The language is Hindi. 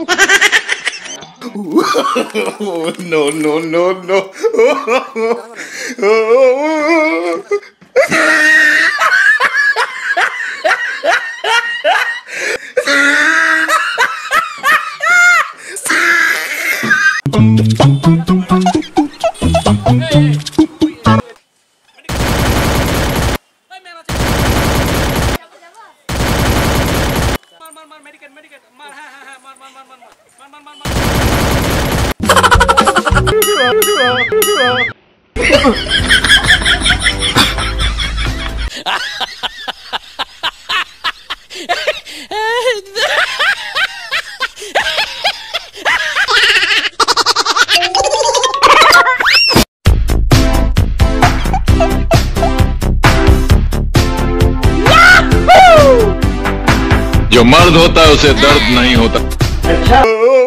no, no, no, no. American, American, Manhattan. जो मर्द होता है उसे दर्द नहीं होता। Oh.